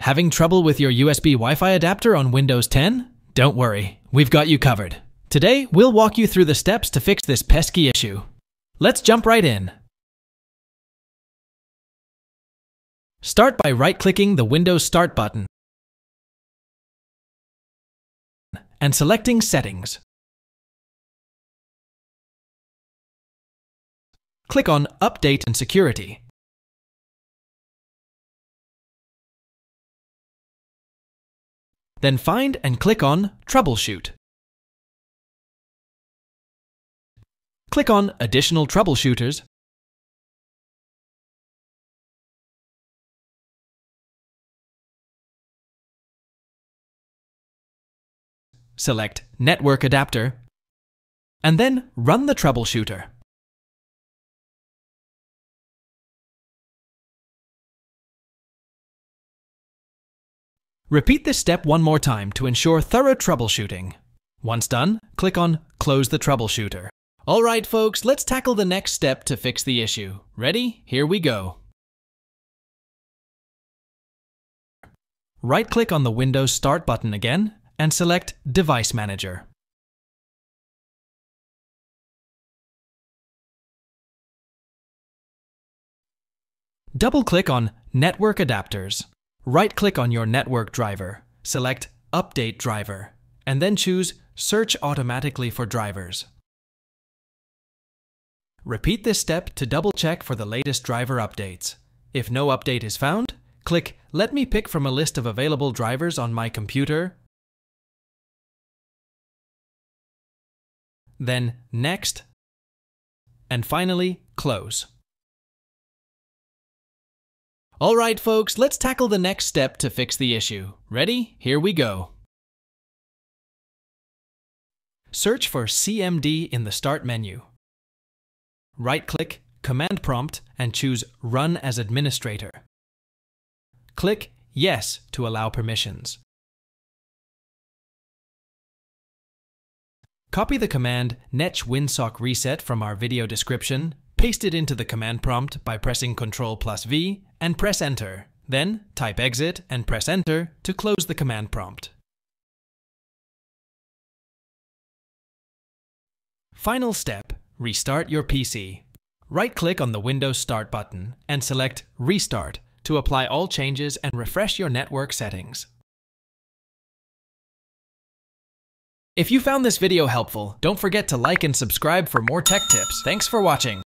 Having trouble with your USB Wi Fi adapter on Windows 10? Don't worry, we've got you covered. Today, we'll walk you through the steps to fix this pesky issue. Let's jump right in. Start by right-clicking the Windows Start button and selecting Settings. Click on Update and Security. Then find and click on Troubleshoot. Click on Additional Troubleshooters select Network Adapter, and then run the troubleshooter. Repeat this step one more time to ensure thorough troubleshooting. Once done, click on Close the Troubleshooter. Alright folks, let's tackle the next step to fix the issue. Ready? Here we go. Right-click on the Windows Start button again and select Device Manager. Double-click on Network Adapters. Right-click on your network driver, select Update Driver, and then choose Search automatically for drivers. Repeat this step to double-check for the latest driver updates. If no update is found, click Let me pick from a list of available drivers on my computer, then Next, and finally Close. Alright folks, let's tackle the next step to fix the issue. Ready? Here we go. Search for CMD in the Start menu. Right-click Command Prompt and choose Run as Administrator. Click Yes to allow permissions. Copy the command netsh winsock reset from our video description, paste it into the command prompt by pressing Ctrl plus V, and press Enter. Then type exit and press Enter to close the command prompt. Final step, restart your PC. Right-click on the Windows Start button and select Restart to apply all changes and refresh your network settings. If you found this video helpful, don't forget to like and subscribe for more tech tips. Thanks for watching.